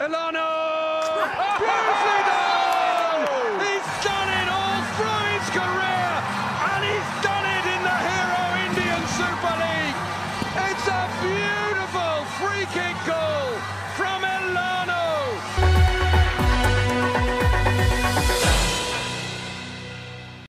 Elano! Beautifully done! He's done it all through his career, and he's done it in the Hero Indian Super League. It's a beautiful.